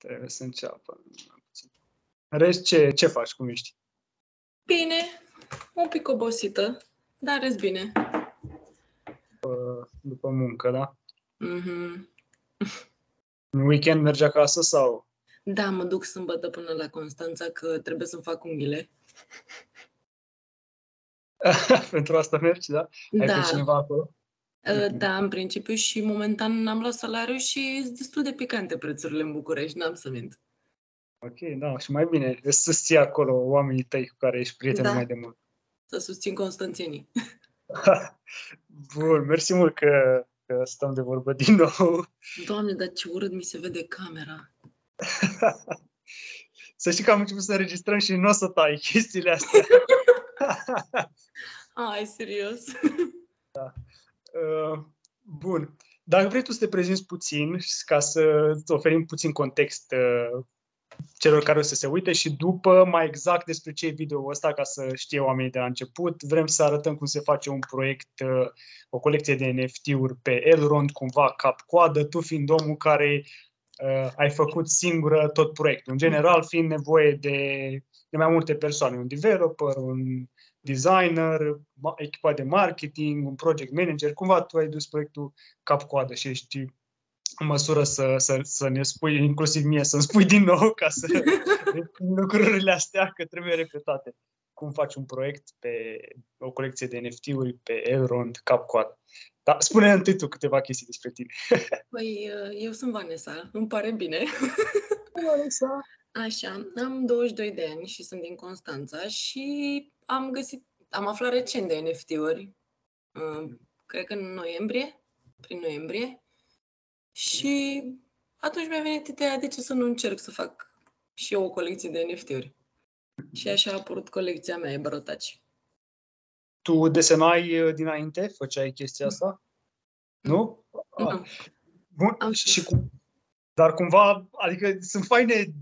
Trebuie să înceapă. În rest, ce, ce faci? Cum ești? Bine, un pic obosită, dar rest bine. După muncă, da? Mm-hmm. În weekend mergi acasă sau? Da, mă duc sâmbătă până la Constanța că trebuie să-mi fac unghiile. Pentru asta mergi, da? Ai Da. pe cineva acolo? Uh, Da, în principiu și momentan am luat salariu și sunt destul de picante prețurile în București, n-am să mint. Ok, da, și mai bine. Îți susții acolo oamenii tăi cu care ești prieten Da. mai de mult. Să susțin constanțenii. Bun, mersi mult că, că stăm de vorbă din nou. Doamne, dar ce urât mi se vede camera. Să știi că am început să înregistrăm și nu o să tai chestiile astea. Ai, serios? Uh, Bun. Dacă vrei tu să te prezinți puțin, și ca să îți oferim puțin context uh, celor care o să se uite și după mai exact despre ce e video ăsta, ca să știe oamenii de la început, vrem să arătăm cum se face un proiect, uh, o colecție de NFT-uri pe Elrond, cumva cap-coadă, tu fiind omul care uh, ai făcut singură tot proiectul. În general, fiind nevoie de, de mai multe persoane, un developer, un designer, ma- echipa de marketing, un project manager, cumva tu ai dus proiectul cap-coadă și ești în măsură să, să, să ne spui, inclusiv mie, să-mi spui din nou ca să rețin lucrurile astea, că trebuie repetate. Cum faci un proiect pe o colecție de NFT-uri pe Elrond, cap-coadă. Dar spune întâi tu câteva chestii despre tine. Păi, uh, eu sunt Vanessa, îmi pare bine. Vanessa. Așa, am 22 de ani și sunt din Constanța și am găsit, am aflat recent de NFT-uri, uh, cred că în noiembrie, prin noiembrie, și atunci mi-a venit ideea de ce să nu încerc să fac și eu o colecție de NFT-uri. Și așa a apărut colecția mea, Ebrotaci. Tu desenai uh, dinainte? Făceai chestia asta? Nu? Ah, Nu. Bun. Am și spus. cum, dar cumva, adică sunt faine,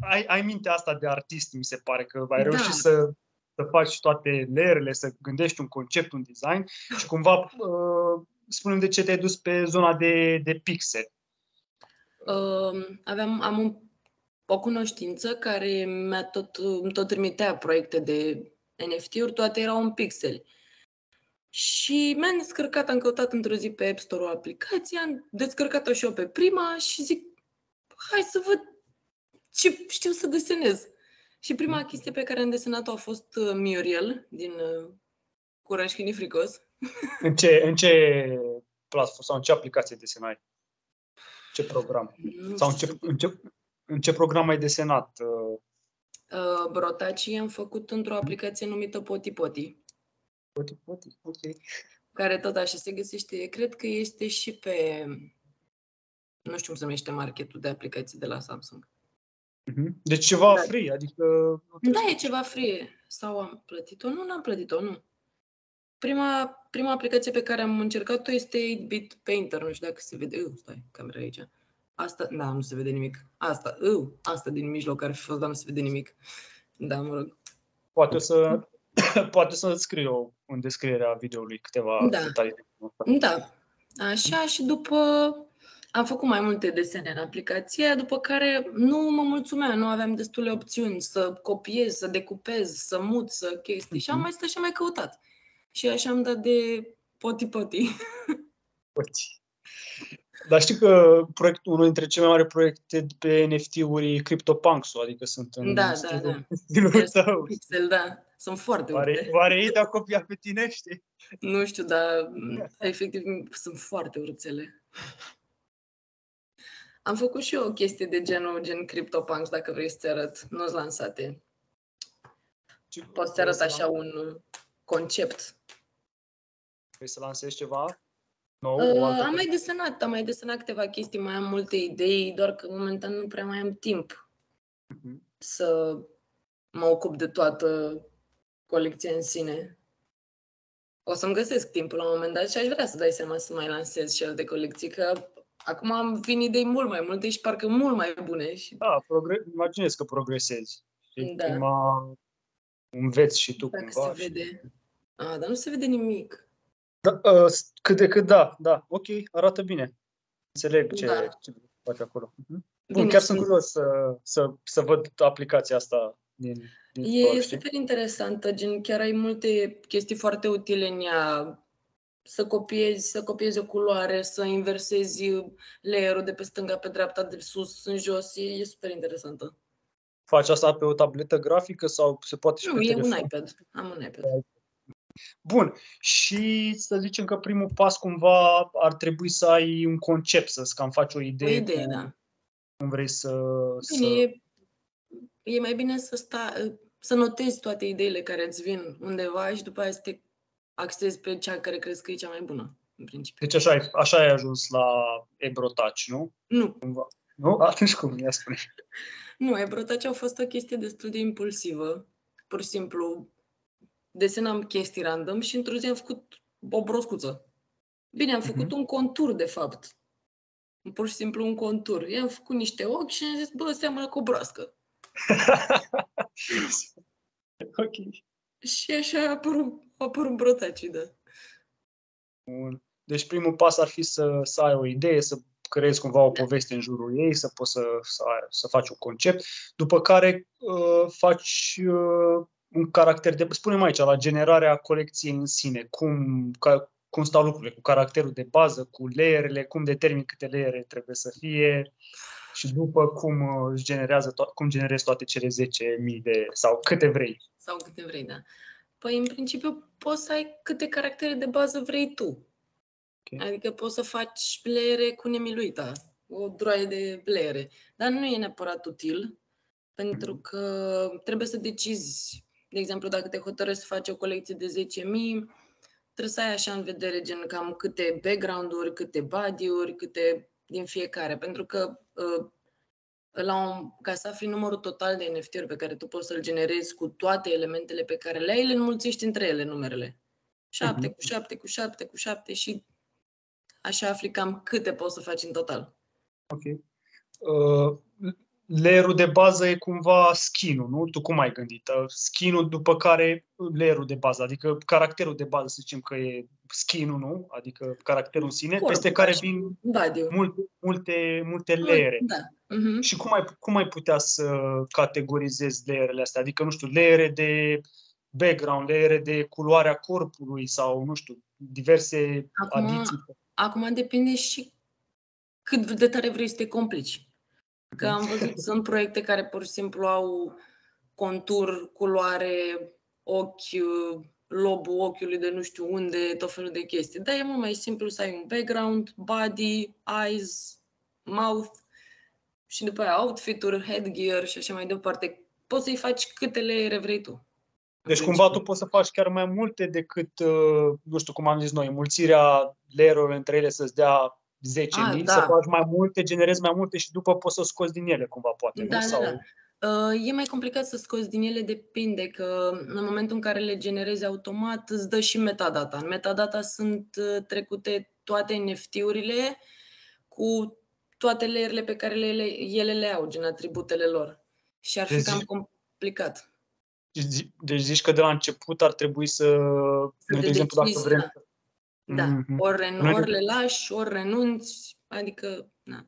ai, ai mintea asta de artist, mi se pare, că ai Da. reușit să, să faci toate lerele, să gândești un concept, un design și cumva, uh, spunem de ce te-ai dus pe zona de, de pixel. Uh, aveam, am un, o cunoștință care mi-a tot, îmi tot trimitea proiecte de NFT-uri, toate erau în pixeli. Și mi-am descărcat, am căutat într-o zi pe App Store o aplicație, am descărcat-o și eu pe prima și zic, hai să văd ce știu să desenez. Și prima chestie pe care am desenat-o a fost uh, Muriel din uh, Curaj Chini Fricos. În ce, în ce platformă sau în ce aplicație desenai? Ce program? Nu Sau în știu ce, să în ce, în ce program ai desenat? Uh, Uh, brotacii am făcut într-o aplicație numită Poti Poti, Poti, poti, ok. care tot așa se găsește. Cred că este și pe, nu știu cum se numește marketul de aplicații de la Samsung. Mhm. Deci ceva Da. free, adică... Da, e ceva free. Sau am plătit-o? Nu, n-am plătit-o, nu. Prima, prima aplicație pe care am încercat-o este 8-bit Painter. Nu știu dacă se vede. Uh, stai, camera aici. Asta, da, nu se vede nimic. Asta, uh, asta din mijloc ar fi fost, dar nu se vede nimic. Da, mă rog. Poate o să, poate să scriu în descrierea videoului câteva Da. detalii. Da, așa și după am făcut mai multe desene în aplicație, după care nu mă mulțumea, nu aveam destule opțiuni să copiez, să decupez, să mut, să chestii și am Mhm. mai stat și am mai căutat. Și așa am dat de poti-poti. Poti. Dar știi că proiectul, unul dintre cele mai mari proiecte pe NFT-uri e CryptoPunks-ul, adică sunt în Da, da, stilul, da. stilul Este tău. Pixel, da. Sunt foarte Oare, urâte. oare ei te-au copiat pe tine, știi? Nu știu, dar m, efectiv sunt foarte urțele. Am făcut și eu o chestie de genul, gen CryptoPunks, dacă vrei să-ți arăt. Nu-s lansate. Ce- Poți să vrei arăt să așa lan- un uh, concept. Vrei să lansezi ceva nou? Uh, o altă am mai chestie? desenat, am mai desenat câteva chestii, mai am multe idei, doar că momentan nu prea mai am timp Mhm. să mă ocup de toată colecția în sine. O să-mi găsesc timpul la un moment dat și aș vrea să dai seama să mai lansez și alte colecții, că acum am vin idei mult mai multe și parcă mult mai bune. Și Da, progre- imaginez că progresezi. Și Da. prima înveți și tu dacă cumva. se și- vede. A, dar nu se vede nimic. Da, uh, cât de cât da, da. Ok, arată bine. Înțeleg ce, Da. ce faci acolo. Mhm. Bun, Bine, chiar sunt curios să, să, să văd aplicația asta din, din E store, super interesantă, gen chiar ai multe chestii foarte utile în ea. Să copiezi, să copiezi o culoare, să inversezi layer de pe stânga pe dreapta, de sus în jos. E, e super interesantă. Faci asta pe o tabletă grafică sau se poate și nu, pe e telefon? un iPad. Am un iPad. Bun. Și să zicem că primul pas cumva ar trebui să ai un concept, să-ți cam faci o idee. O idee, da. Cum vrei să... Bine, să... E, e mai bine să, sta, să notezi toate ideile care îți vin undeva și după aia să te axezi pe cea care crezi că e cea mai bună, în principiu. Deci așa ai, așa ai ajuns la Ebrotaci, nu? Nu. Cumva. Nu? Atunci cum? Ia spune. Nu, Ebrotaci au fost o chestie destul de impulsivă. Pur și simplu desenam chestii random și într-o zi am făcut o broscuță. Bine, am făcut uh-huh. un contur, de fapt. Pur și simplu un contur. I-am făcut niște ochi și am zis, bă, seamănă cu o broască. ok. Și așa a apărut, a apărut brotacii, da. Bun. Deci primul pas ar fi să, să ai o idee, să creezi cumva o da. poveste în jurul ei, să poți să, să, să faci un concept, după care uh, faci uh, un caracter de, spunem aici, la generarea colecției în sine, cum, ca, cum stau lucrurile, cu caracterul de bază, cu layerele, cum determin câte layere trebuie să fie și după cum uh, își generează to- cum generezi toate cele 10.000 de, sau câte vrei. Sau câte vrei, da. Păi, în principiu, poți să ai câte caractere de bază vrei tu. Okay. Adică poți să faci layere cu nemiluita, o droaie de layere. Dar nu e neapărat util, pentru mhm. că trebuie să decizi de exemplu, dacă te hotărăști să faci o colecție de 10.000, trebuie să ai așa în vedere gen cam câte background-uri, câte body-uri, câte din fiecare. Pentru că uh, la un, ca să afli numărul total de NFT-uri pe care tu poți să-l generezi cu toate elementele pe care le ai, le înmulțești între ele numerele. 7 uh-huh. cu 7 cu 7 cu 7 și așa afli cam câte poți să faci în total. Ok. Uh, layerul de bază e cumva skin-ul, nu? Tu cum ai gândit? Uh, skin-ul după care layerul de bază, adică caracterul de bază, să zicem că e skin-ul, nu? Adică caracterul în sine, Corp, peste care vin multe, multe, multe layere. Da. Uh-huh. Și cum ai, cum ai putea să categorizezi layerele astea? Adică, nu știu, layere de background, layere de culoarea corpului sau, nu știu, diverse acum, adiții. Acum depinde și cât de tare vrei să te complici. Că am văzut, sunt proiecte care pur și simplu au contur, culoare, ochi, lobul ochiului de nu știu unde, tot felul de chestii. Dar e mult mai simplu să ai un background, body, eyes, mouth și după aia outfit-uri, headgear și așa mai departe. Poți să-i faci câte layere vrei tu. Deci cumva tu poți să faci chiar mai multe decât, uh, nu știu cum am zis noi, mulțirea layer între ele să-ți dea 10.000, ah, da. să faci mai multe, generezi mai multe și după poți să scoți din ele cumva, poate. Da, nu? da, Sau... da. Uh, e mai complicat să scoți din ele, depinde că în momentul în care le generezi automat îți dă și metadata. În metadata sunt uh, trecute toate NFT-urile cu toate layerele pe care le, ele le au, gen atributele lor. Și ar fi deci, cam complicat. Deci zici că de la început ar trebui să, să de exemplu, dacă vrem da. Da, mm-hmm. ori, ren- ori le lași, ori renunți, adică, na.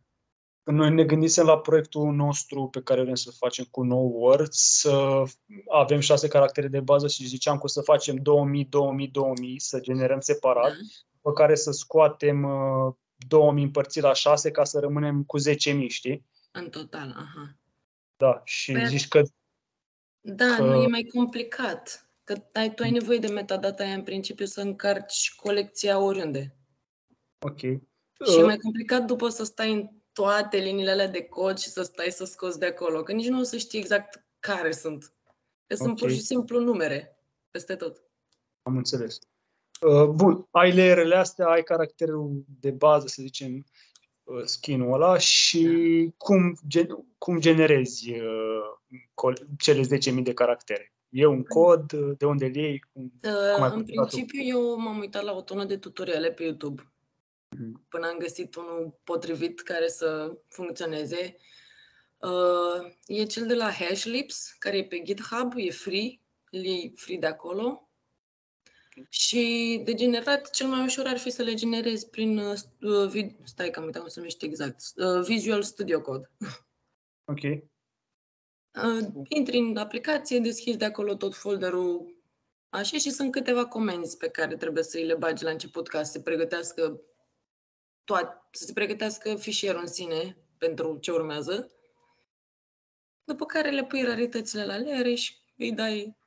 Noi ne gândisem la proiectul nostru pe care vrem să facem cu No Word, să avem șase caractere de bază și ziceam că o să facem 2000, 2000, 2000, să generăm separat, da. pe care să scoatem 2000 uh, împărțit la 6 ca să rămânem cu 10.000, știi? În total, aha. Da, și păi, zici că... Da, că... nu e mai complicat. Că ai, tu ai nevoie de metadata aia în principiu să încarci colecția oriunde. Ok. Și e mai complicat după să stai în toate liniile alea de cod și să stai să scoți de acolo, că nici nu o să știi exact care sunt. Că sunt okay. pur și simplu numere peste tot. Am înțeles. Uh, bun, ai layerele astea, ai caracterul de bază, să zicem, uh, skin-ul ăla și da. cum, gen, cum generezi uh, cele 10.000 de caractere? E un cod? De unde îl iei? Cum, uh, cum în principiu, tu? eu m-am uitat la o tonă de tutoriale pe YouTube mm. până am găsit unul potrivit care să funcționeze. Uh, e cel de la Hashlips, care e pe GitHub, e free, îl iei free de acolo. Și de generat, cel mai ușor ar fi să le generezi prin, uh, uh vid- stai că am uitat cum se numește exact, uh, Visual Studio Code. Ok. Uh, intri în aplicație, deschizi de acolo tot folderul așa și sunt câteva comenzi pe care trebuie să îi le bagi la început ca să se pregătească toate, să se pregătească fișierul în sine pentru ce urmează. După care le pui raritățile la leere și îi dai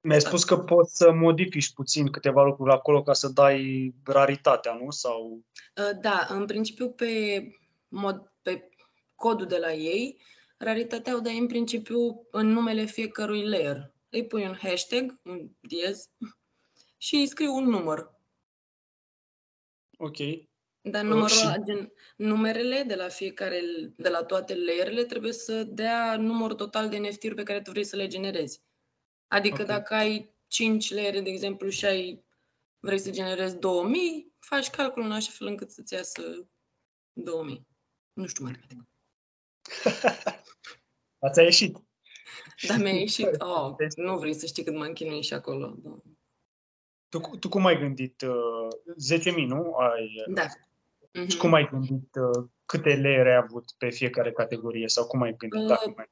mi-ai spus că poți să modifici puțin câteva lucruri acolo ca să dai raritatea, nu? Sau... Uh, da, în principiu pe, mod, pe codul de la ei, raritatea o dai în principiu în numele fiecărui layer. Îi pui un hashtag, un diez, și îi scriu un număr. Ok. Dar numărul și... gen, numerele de la fiecare, de la toate layerele trebuie să dea numărul total de NFT-uri pe care tu vrei să le generezi. Adică okay. dacă ai 5 layere, de exemplu, și ai vrei să generezi 2000, faci calculul în așa fel încât să-ți iasă 2000. Nu știu matematică. Ați a ieșit. Da, mi-a ieșit. Oh, nu vrei să știi cât m-am chinuit și acolo. Da. Tu, tu cum ai gândit? Uh, 10.000, nu? Ai, da. Uh-huh. Și cum ai gândit? Uh, câte layere ai avut pe fiecare categorie? Sau cum ai gândit? Uh, dacă mai...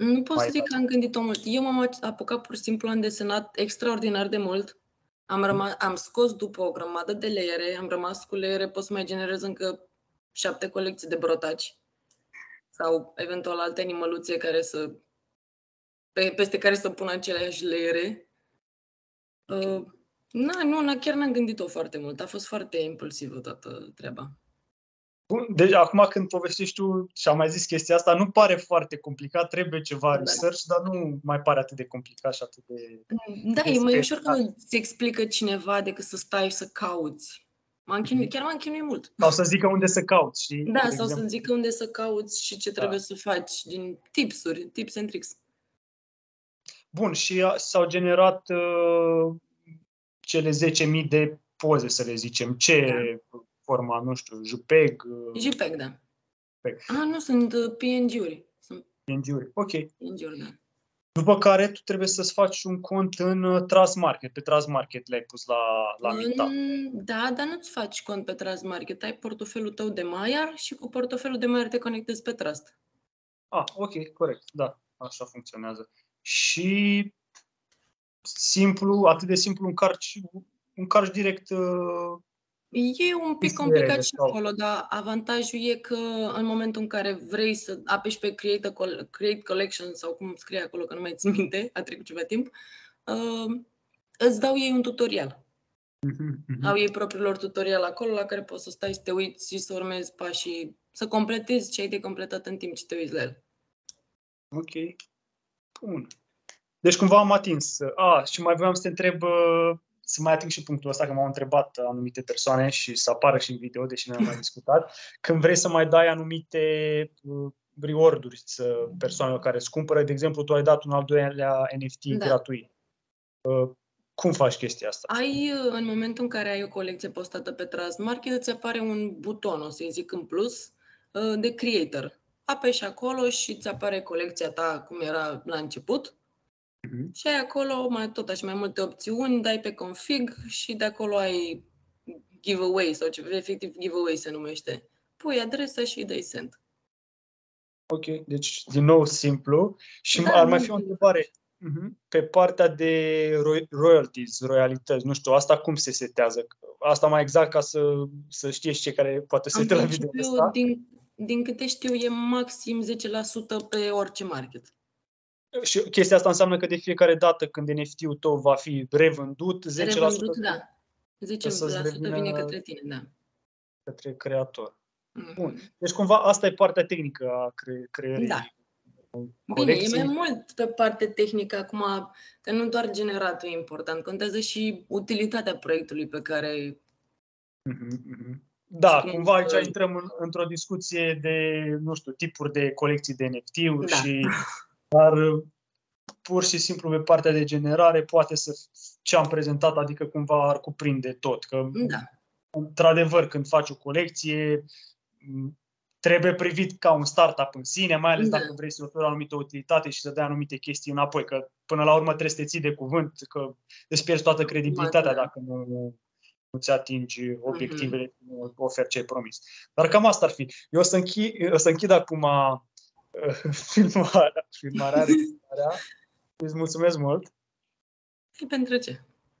Nu pot să zic că am gândit-o mult. Eu m-am apucat pur și simplu, am desenat extraordinar de mult. Am, rămas, am scos după o grămadă de leere, am rămas cu leere, pot să mai generez încă șapte colecții de brotaci sau eventual alte animăluțe care să pe, peste care să pun aceleași leere. Uh, na, nu, chiar n-am gândit-o foarte mult. A fost foarte impulsivă toată treaba. Bun, deci acum când povestești tu și am mai zis chestia asta, nu pare foarte complicat, trebuie ceva da. research, dar nu mai pare atât de complicat și atât de... Da, de e mai ușor când îți explică cineva decât să stai să cauți. M-am chinuit, mhm. chiar m-am chinuit mult. Sau să zică unde să cauți, știi? Da, sau exemplu. să zică unde să cauți și ce trebuie da. să faci din tipsuri, tips and tricks. Bun, și s-au generat uh, cele 10.000 de poze, să le zicem. Ce da forma, nu știu, JPEG? Uh, JPEG, da. JPEG. Ah, nu, sunt uh, PNG-uri. Sunt PNG-uri, ok. PNG-uri, da. După care tu trebuie să-ți faci un cont în uh, Trust Market. Pe Trust Market le-ai pus la, la Meetup. Da, dar nu-ți faci cont pe Trust Market. Ai portofelul tău de Maiar și cu portofelul de Maiar te conectezi pe Trust. Ah, ok, corect. Da, așa funcționează. Și simplu, atât de simplu încarci, încarci direct uh, E un pic complicat și acolo, dar avantajul e că în momentul în care vrei să apeși pe Create, a create Collection sau cum scrie acolo, că nu mai țin minte, a trecut ceva timp, uh, îți dau ei un tutorial. Uh-huh, Au ei propriul lor tutorial acolo la care poți să stai să te uiți și să urmezi pașii, să completezi ce ai de completat în timp ce te uiți la el. Ok. Bun. Deci cumva am atins. A, și mai vreau să te întreb uh, să mai ating și punctul ăsta, că m-au întrebat anumite persoane și să apară și în video, deși nu am mai discutat, când vrei să mai dai anumite uh, reward-uri persoanelor care îți cumpără, de exemplu, tu ai dat un al doilea NFT da. gratuit. Uh, cum faci chestia asta? Ai, uh, în momentul în care ai o colecție postată pe Trust Market, îți apare un buton, o să-i zic în plus, de creator. Apeși acolo și îți apare colecția ta cum era la început Uh-huh. Și ai acolo mai tot așa mai multe opțiuni, dai pe config și de acolo ai giveaway sau ce efectiv giveaway se numește. Pui adresa și dai send. Ok, deci din nou simplu. Și da, ar mai fi o întrebare. Uh-huh. Pe partea de royalties, royalități, nu știu, asta cum se setează? Asta mai exact ca să, să știe cei care poate se uită la video ăsta. Din, din câte știu, e maxim 10% pe orice market. Și chestia asta înseamnă că de fiecare dată când NFT-ul tău va fi revândut, 10% revândut, da. 10% vine către tine, da. Către creator. Mm-hmm. Bun. Deci cumva asta e partea tehnică a cre- creării. Da. Bine, e mai mult pe partea tehnică acum, că nu doar generatul e important, contează și utilitatea proiectului pe care mm-hmm. Da, cumva aici intrăm în, într-o discuție de, nu știu, tipuri de colecții de NFT-uri da. și Dar pur și simplu pe partea de generare poate să ce am prezentat, adică cumva ar cuprinde tot. Că, da. într-adevăr, când faci o colecție, trebuie privit ca un startup în sine, mai ales Da. dacă vrei să oferi o anumită utilitate și să dai anumite chestii înapoi, că până la urmă trebuie să te ții de cuvânt, că îți pierzi toată credibilitatea da. dacă nu, nu-ți atingi obiectivele, mm-hmm. nu oferi ce ai promis. Dar cam asta ar fi. Eu o să închid, o să închid acum uh, filmarea, filmarea, filmarea. Îți mulțumesc mult. Și pentru ce?